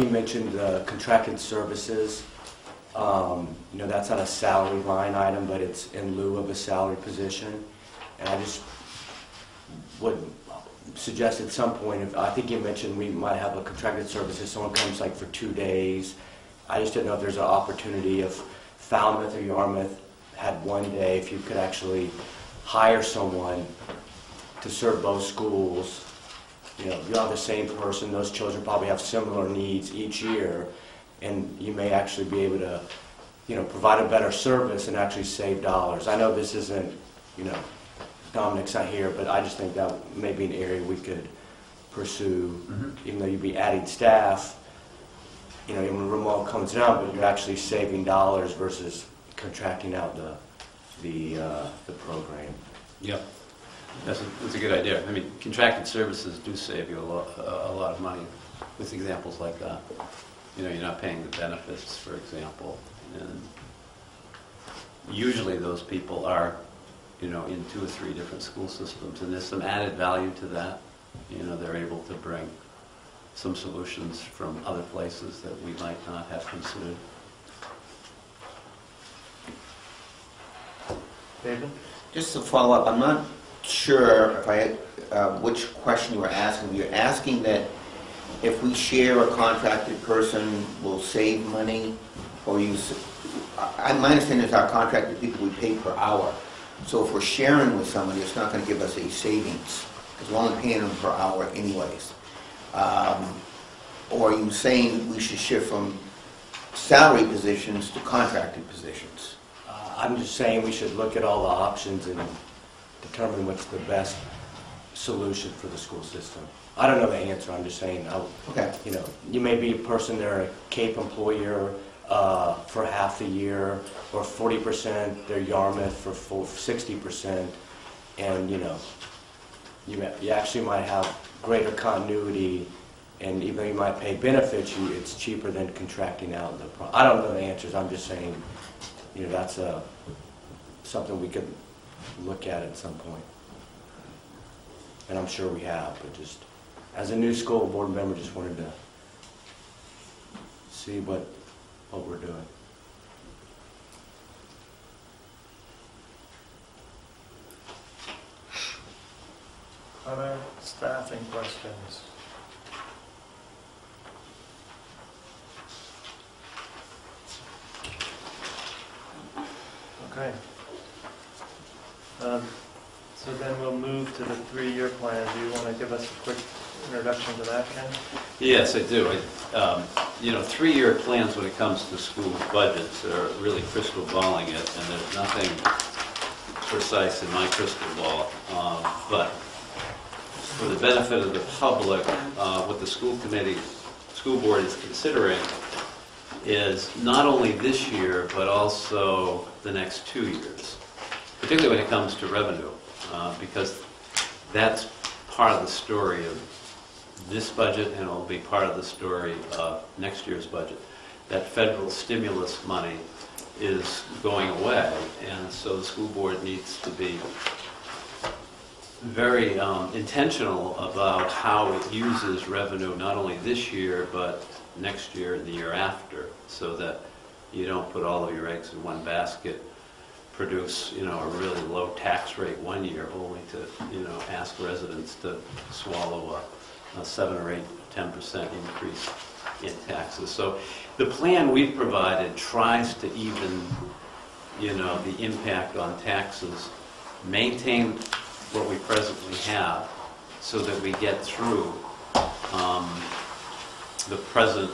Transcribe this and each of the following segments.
You mentioned uh, contracted services. Um, You know, that's not a salary line item, but it's in lieu of a salary position. And I just would suggest at some point, if, I think you mentioned we might have a contracted service if someone comes like for two days. I just didn't know if there's an opportunity if Falmouth or Yarmouth had one day, if you could actually hire someone to serve both schools. You know, you have the same person, those children probably have similar needs each year, and you may actually be able to, you know, provide a better service and actually save dollars. I know this isn't, you know, Dominic's not here, but I just think that may be an area we could pursue, even though you'd be adding staff, you know, when remote comes down, but you're actually saving dollars versus contracting out the, the, uh, the program. Yep. That's a, that's a good idea. I mean, contracted services do save you a lot, a lot of money with examples like that. You know, you're not paying the benefits, for example, and usually those people are, you know, in two or three different school systems, and there's some added value to that. You know, they're able to bring some solutions from other places that we might not have considered. David? Just to follow up, I'm not sure if I, uh, which question you were asking. You're asking that if we share a contracted person, we'll save money, or s- I, my understanding is our contracted people, we pay per hour. So if we're sharing with somebody, it's not gonna give us a savings, because we're only paying them per hour anyways. Um, Or are you saying we should shift from salary positions to contracted positions? Uh, I'm just saying we should look at all the options and determine what's the best solution for the school system. I don't know the answer, I'm just saying, I- Okay. you know, you may be a person, they're a Cape employer uh, for half the year, or 40%, they're Yarmouth for full 60%, and, you know, you ma- you actually might have greater continuity, and even though you might pay benefits, you, it's cheaper than contracting out the, pro- I don't know the answers, I'm just saying, you know, that's a, something we could look at at some point. And I'm sure we have, but just, as a new school board member, just wanted to see what, what we're doing. Other staffing questions? Okay. Um, So then we'll move to the three-year plan. Do you want to give us a quick introduction to that, Ken? Yes, I do. I- um, You know, three-year plans when it comes to school budgets are really crystal balling it, and there's nothing precise in my crystal ball. Um, But for the benefit of the public, uh, what the school committee, school board is considering is not only this year, but also the next two years, particularly when it comes to revenue, uh, because that's part of the story of this budget, and it'll be part of the story of next year's budget. That federal stimulus money is going away, and so the school board needs to be very um, intentional about how it uses revenue, not only this year, but next year and the year after, so that you don't put all of your eggs in one basket, produce, you know, a really low tax rate one year, only to, you know, ask residents to swallow a, a seven or eight, ten percent increase in taxes. So the plan we've provided tries to even, you know, the impact on taxes, maintain what we presently have, so that we get through um, the present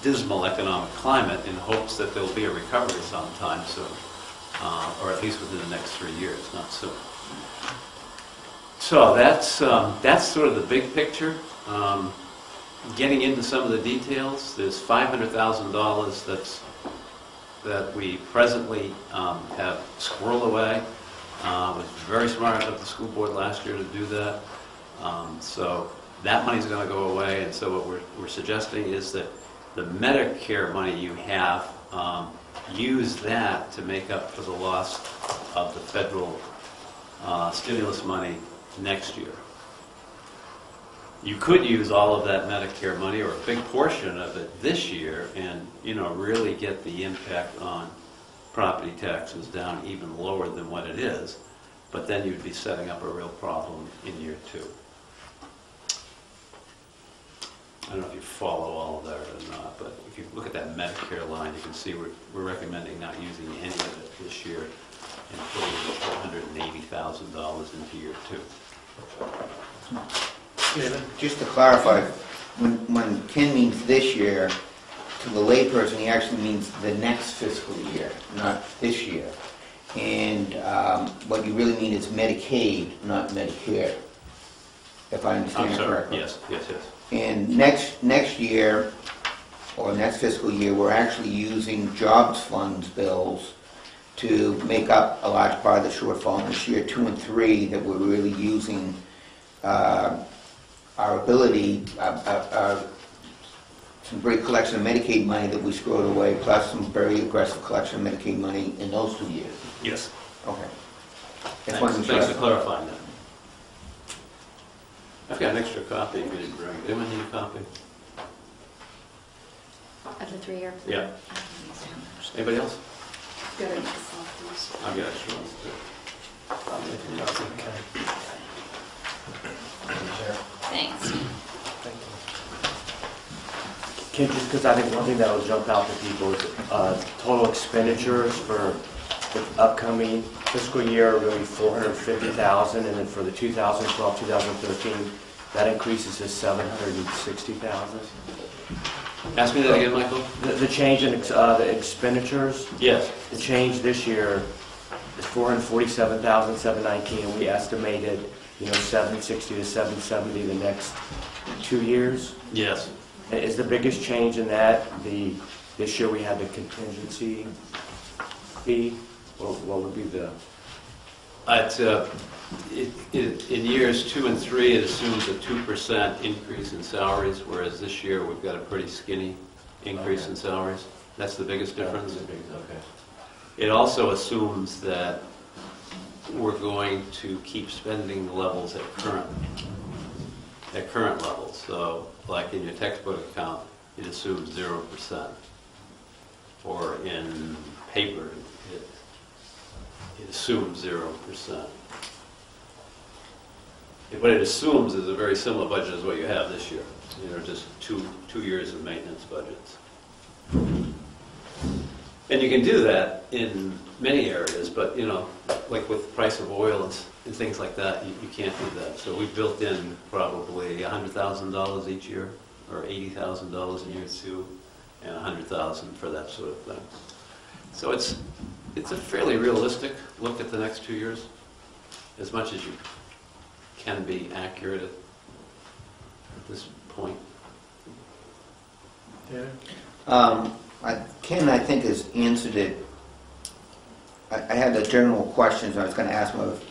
dismal economic climate in hopes that there'll be a recovery sometime soon, uh, or at least within the next three years, not soon. So that's, um, that's sort of the big picture. Um, Getting into some of the details, there's $500,000 that's, that we presently um, have squirreled away. Uh, was very smart of the school board last year to do that. Um, So that money's going to go away, and so what we're, we're suggesting is that the Medicare money you have, um, use that to make up for the loss of the federal uh, stimulus money next year. you could use all of that Medicare money or a big portion of it this year and, you know, really get the impact on property taxes down even lower than what it is, but then you'd be setting up a real problem in year two. I don't know if you follow all of that or not, but if you look at that Medicare line, you can see we're, we're recommending not using any of it this year and putting four hundred and eighty thousand dollars into year two. Just to clarify, when, when Ken means this year, to the layperson, he actually means the next fiscal year, not this year. And um, what you really mean is Medicaid, not Medicare, if I understand it sorry, correctly. yes, yes, yes. And next, next year, or next fiscal year, we're actually using jobs funds bills to make up a large part of the shortfall in this year, two and three, that we're really using uh, our ability, uh, uh, uh, some great collection of Medicaid money that we squirreled away, plus some very aggressive collection of Medicaid money in those two years. Yes. Okay. Thanks thanks for clarifying that. I've got an extra copy if you didn't bring it. Anyone need a copy? Of the three-year plan? Yeah. Anybody else? Good. I've got extra ones too. Thanks. Thank you. Ken, just because I think one thing that'll jump out to people is uh, total expenditures for the upcoming fiscal year are really 450,000, and then for the 2012, 2013, that increases to 760,000. Ask me that again, Michael? The the change in ex- uh, the expenditures, Yes. the change this year is 447,719, and we estimated, you know, 760 to 770 the next two years. Yes. Is the biggest change in that, the, this year we had the contingency fee? What what would be the, It's, uh, it- it- in years two and three, it assumes a 2% increase in salaries, whereas this year, we've got a pretty skinny increase in salaries. That's the biggest difference. Okay. It also assumes that we're going to keep spending levels at current, at current levels. So like in your textbook account, it assumes zero percent. Or in paper, it, it assumes zero percent. What it assumes is a very similar budget as what you have this year. You know, just two, two years of maintenance budgets. And you can do that in many areas, but, you know, like with the price of oil and and things like that, you, you can't do that. So we've built in probably hundred thousand dollars each year, or eighty thousand dollars in year two, and a hundred thousand for that sort of thing. So it's, it's a fairly realistic look at the next two years, as much as you can be accurate at this point. David? Um, I- Ken, I think, has answered it. I I had the general questions I was going to ask of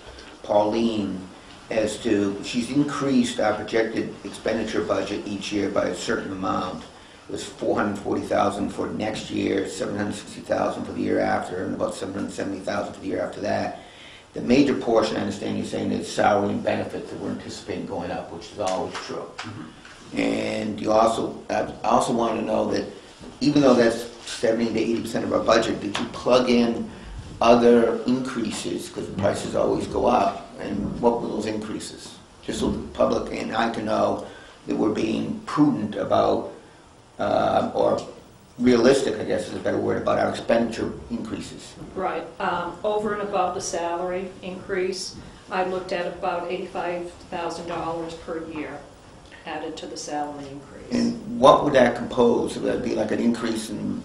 Pauline as to, she's increased our projected expenditure budget each year by a certain amount. It was 440,000 for next year, 760,000 for the year after, and about 770,000 for the year after that. The major portion, I understand you're saying, is salary and benefits that we're anticipating going up, which is always true. Mm-hmm. And you also, I also want to know that even though that's 70 to 80 percent of our budget, did you plug in other increases, because prices always go up, and what were those increases? Just so the public and I can know that we're being prudent about, uh, or realistic, I guess is a better word, about our expenditure increases. Right, um, over and above the salary increase, I looked at about eighty-five thousand dollars per year added to the salary increase. And what would that compose? Would that be like an increase in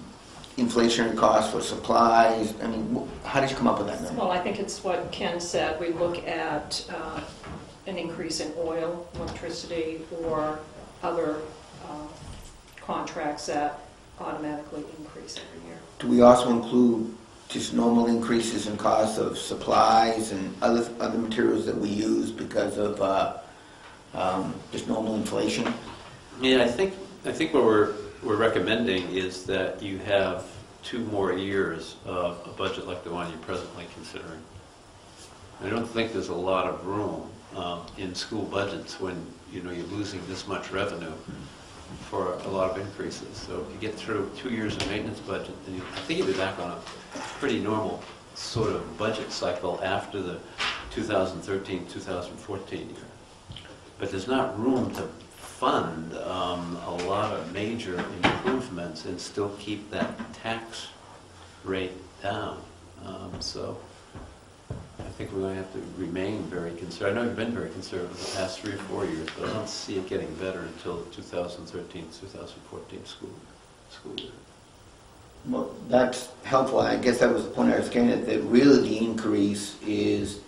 inflationary costs for supplies? I mean, wh- how did you come up with that number? Well, I think it's what Ken said, we look at uh, an increase in oil, electricity, or other uh, contracts that automatically increase every year. Do we also include just normal increases in cost of supplies and other, other materials that we use because of, uh, um, just normal inflation? Yeah, I think, I think what we're, we're recommending is that you have two more years of a budget like the one you're presently considering. I don't think there's a lot of room um, in school budgets when you know, you're losing this much revenue for a lot of increases. So if you get through two years of maintenance budget, then you, I think you'll be back on a pretty normal sort of budget cycle after the 2013, 2014 year. But there's not room to fund um, a lot of major improvements and still keep that tax rate down. Um, So think we're going to have to remain very conservative. I know you've been very conservative the past three or four years, but I don't see it getting better until the 2013, 2014 school, school year. Well, that's helpful. I guess that was the point I was getting at, that really the increase is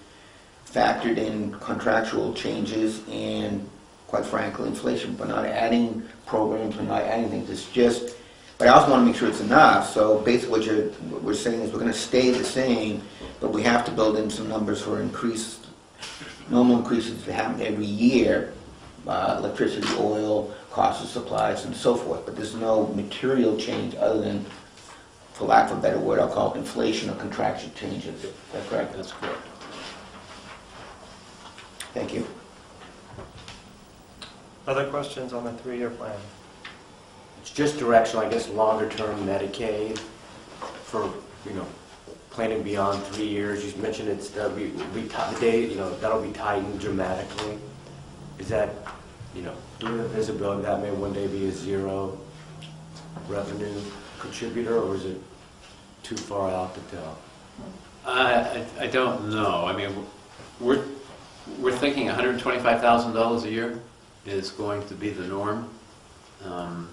factored in contractual changes and, quite frankly, inflation. We're not adding programs, we're not adding things. It's just, but I also want to make sure it's enough. So basically what you're, what we're saying is we're going to stay the same, but we have to build in some numbers for increased, normal increases that happen every year, uh, electricity, oil, cost of supplies, and so forth. But there's no material change other than for lack of a better word, I'll call it inflation or contraction changes. Is that correct? That's correct. Thank you. Other questions on the three-year plan? It's just directional, I guess, longer-term Medicaid for, you know, planning beyond three years. You mentioned it's, that'll be, be, the day, you know, that'll be tightened dramatically. Is that, you know, have visibility that may one day be a zero revenue contributor, or is it too far out to tell? I, I- I don't know. I mean, we're, we're thinking $125,000 a year is going to be the norm. Um,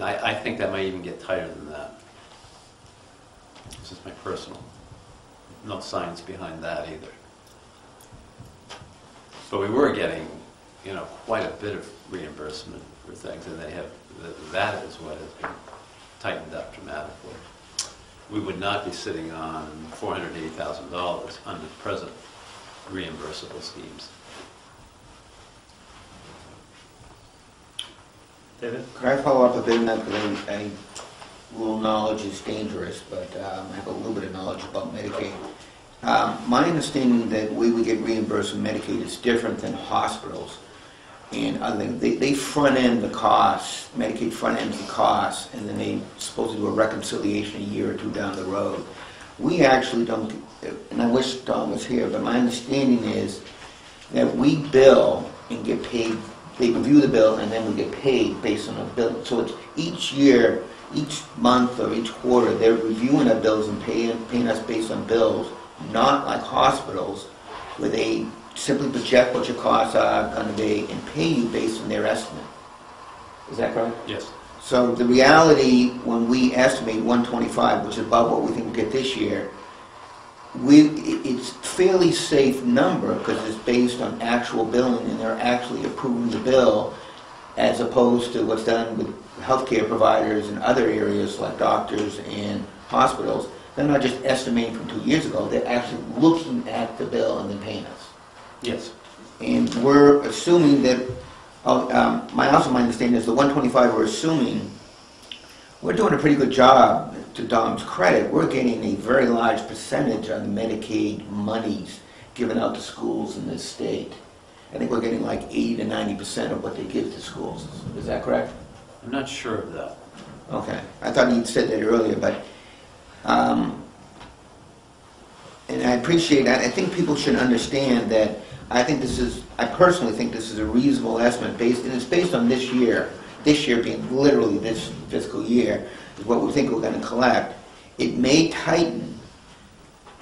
I, I think that might even get tighter than that. This is my personal, no science behind that either. But we were getting, you know, quite a bit of reimbursement for things, and they have, that is what has been tightened up dramatically we would not be sitting on $480,000 under present reimbursable schemes. David? Could I follow up a bit on that, because I, I, little knowledge is dangerous, but um, I have a little bit of knowledge about Medicaid. Um, My understanding that we would get reimbursed from Medicaid is different than hospitals. And other than, they, they front end the costs, Medicaid front ends the costs, and then they supposedly do a reconciliation a year or two down the road. We actually don't, and I wish Don was here, but my understanding is that we bill and get paid, they review the bill and then we get paid based on a bill. So it's each year, each month or each quarter, they're reviewing our bills and paying, paying us based on bills, not like hospitals, where they simply project what your costs are gonna be and pay you based on their estimate. Is that correct? Yes. So the reality, when we estimate 125, which is about what we think we'll get this year, we, it- it's fairly safe number because it's based on actual billing and they're actually approving the bill as opposed to what's done with healthcare providers in other areas like doctors and hospitals. They're not just estimating from two years ago, they're actually looking at the bill and then paying us. Yes. And we're assuming that, oh, um, my, also my understanding is the 125 we're assuming, we're doing a pretty good job, to Dom's credit, we're getting a very large percentage of the Medicaid monies given out to schools in this state. I think we're getting like 80 to 90% of what they give to schools. Is that correct? I'm not sure of that. Okay, I thought you'd said that earlier, but, um, and I appreciate that, I think people should understand that, I think this is, I personally think this is a reasonable estimate based, and it's based on this year, this year being literally this fiscal year, is what we think we're gonna collect. It may tighten,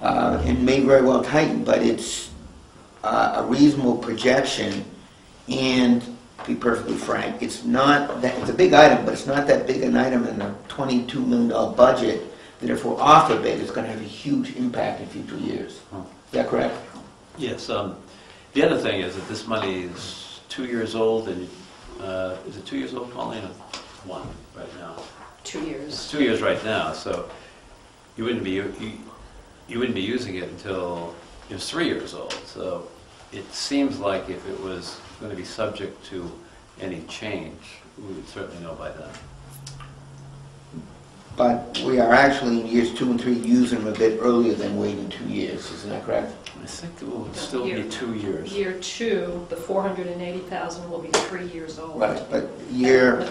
uh, it may very well tighten, but it's, uh, a reasonable projection, and to be perfectly frank, it's not that, it's a big item, but it's not that big an item in a twenty-two million dollar budget, that if we're off a bit, it's gonna have a huge impact in future years. Is that correct? Yes, um, the other thing is that this money is two years old, and, uh, is it two years old, Paulina? One, right now. Two It's years. two years right now, so you wouldn't be, you you wouldn't be using it until it was three years old. So it seems like if it was going to be subject to any change, we would certainly know by then. But we are actually in years two and three using them a bit earlier than waiting two years, isn't that correct? I think it will still be two years. Year two, the 480,000 will be three years old. Right, but year